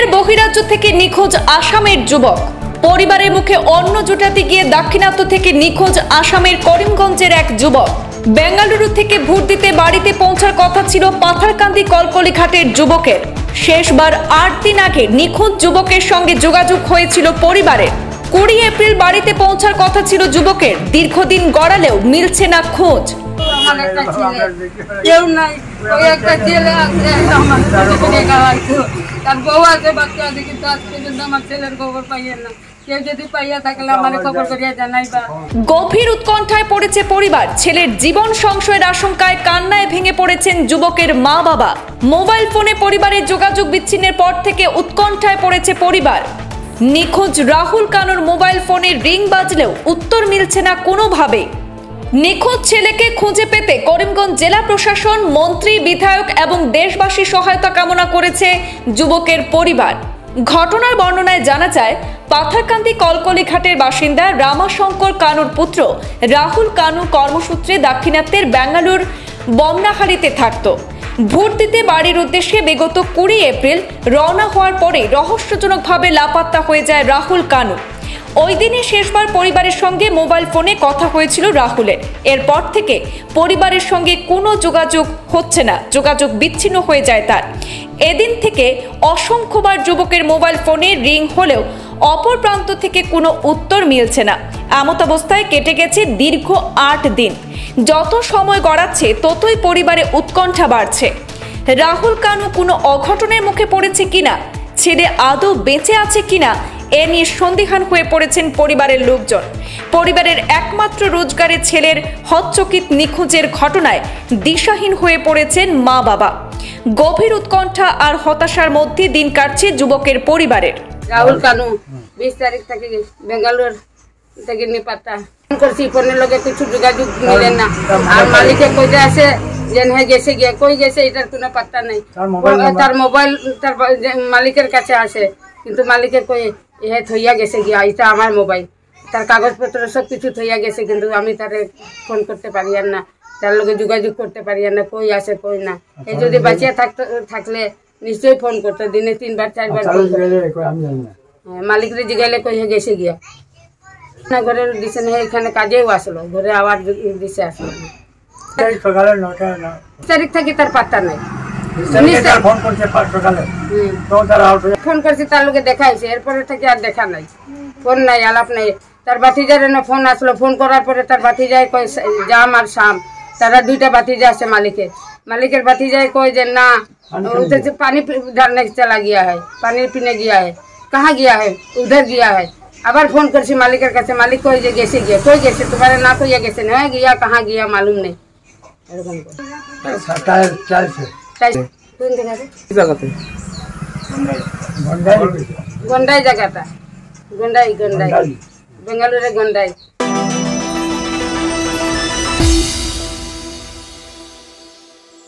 ফের বহিরাজ্য থেকে নিখোঁজ আসামের যুবক। পরিবারের মুখে অন্ন জোটাতে গিয়ে দাক্ষিণাত্য থেকে নিখোঁজ আসামের করিমগঞ্জের এক যুবক। বেঙ্গালুরু থেকে ভোট দিতে বাড়িতে পৌঁছার কথা ছিল পাথারকান্দি কলকলিঘাটের যুবকের। শেষবার আট দিন আগে নিখোঁজ যুবকের সঙ্গে যোগাযোগ হয়েছিল পরিবারের। কুড়ি এপ্রিল বাড়িতে পৌঁছার কথা ছিল যুবকের। দীর্ঘদিন গড়ালেও মিলছে না খোঁজ। আমার একটা ছেলে। কেউ নাই ওই একটা ছেলে আছে আমার ছেলে খাওয়াইতো তার বউ আছে বাচ্চা আছে কিন্তু আজ পর্যন্ত আমার ছেলের খবর পাইয়েন না। কেউ যদি পাইয়া থাকলে আমার খবর করিয়া জানাইবা। গভীর উৎকণ্ঠায় পড়েছে পরিবার। ছেলের জীবন সংশয়ের আশঙ্কায় কান্নায় ভেঙে পড়েছেন যুবকের মা বাবা। মোবাইল ফোনে পরিবারের যোগাযোগ বিচ্ছিন্নের পর থেকে উৎকণ্ঠায় পড়েছে পরিবার। নিখোঁজ রাহুল কানুর মোবাইল ফোনে রিং বাজলেও উত্তর মিলছে না কোনোভাবে। নিখোঁজ ছেলেকে খুঁজে পেতে করিমগঞ্জ জেলা প্রশাসন, মন্ত্রী, বিধায়ক এবং দেশবাসী সহায়তা কামনা করেছে যুবকের পরিবার। ঘটনার বর্ণনায় জানা যায়, পাথারকান্দি কলকলিঘাটের বাসিন্দা রামাশঙ্কর কানুর পুত্র রাহুল কানু কর্মসূত্রে দাক্ষিণাত্যের বেঙ্গালুর বমনাহারিতে থাকত। ভোট দিতে বাড়ির উদ্দেশ্যে বিগত কুড়ি এপ্রিল রওনা হওয়ার পরে রহস্যজনকভাবে লাপাত্তা হয়ে যায় রাহুল কানু। ওই দিনই শেষবার পরিবারের সঙ্গে মোবাইল ফোনে কথা হয়েছিল রাহুলের। এরপর থেকে পরিবারের সঙ্গে কোনো যোগাযোগ হচ্ছে না, যোগাযোগ বিচ্ছিন্ন হয়ে যায় তার। এদিন থেকে অসংখ্যবার যুবকের মোবাইল ফোনে রিং হলেও অপর প্রান্ত থেকে কোনো উত্তর মিলছে না। এমতাবস্থায় কেটে গেছে দীর্ঘ আট দিন। যত সময় গড়াচ্ছে, ততই পরিবারে উৎকণ্ঠা বাড়ছে। রাহুল কানু কোনো অঘটনের মুখে পড়েছে কিনা, ছেলে আদৌ বেঁচে আছে কিনা এ নিয়ে সন্দিহান হয়ে পড়েছেন পরিবারের লোকজন। পরিবারের একমাত্র রোজগারের ছেলের হচ্চকিত নিখোঁজের ঘটনায় দিশাহীন হয়ে পড়েছেন মা বাবা। গভীর উৎকণ্ঠা আর হতাশার মধ্যে দিন কাটছে যুবকের পরিবারের। রাহুল কানু বিশ তারিখ থেকে বেঙ্গালোর থেকে নি পাতা করছি ফোনের লগে কিছু যোগাযোগ মিলে না। আর মালিকে কইতে আছে যে হ্যাঁ গেছে গিয়ে। কই গেছে? এটার কোনো পাত্তা নেই। তার মোবাইল তার মালিকের কাছে আছে কিন্তু মালিকের কই এ থইয়া গেছে গিয়া এটা আমার মোবাইল তার কাগজপত্র সব কিছু থইয়া গেছে কিন্তু আমি তারে ফোন করতে পারি আর না তার লগে যোগাযোগ করতে পারি আর না কই আছে কই না এই যদি বাঁচিয়া থাকতো থাকলে নিশ্চয়ই ফোন করতো দিনে তিনবার চারবার ফোন করতো হ্যাঁ, মালিকরে জিগাইলে কই হে গেছে গিয়া না ঘরের দিছে না এখানে কাজেও আসলো ঘরে আবার দিছে আসলো না। সকালে নটা না তারিখ থেকে তার পাত্তা নাই ফোন করছে পাঁচ সকালে হুম। তখন তারা আউট হয়ে ফোন করছি তার লোকে দেখাইছে এরপরে থেকে আর দেখা নাই ফোন নাই আলাপ নাই তার বাতিজার এনে ফোন আসলো ফোন করার পরে তার বাতিজায় কয় জাম আর শাম তারা দুইটা বাতিজা আছে মালিকের মালিকের বাতিজায় কয় যে না उधर से पानी पी- डालने चला गया है पानी पीने गया है कहाँ गया है उधर गया है আবার ফোন করছি মালিকের কাছে মালিক কই যে গেছে গিয়া কই গেছে তোমার না কইয়া গেছে না গিয়া কাহা গিয়া মালুম নেই এরকম জায়গাতে? গন্ডাই। জায়গাটা। গন্ডাই। গন্ডাই। বেঙ্গালুরে গন্ডাই।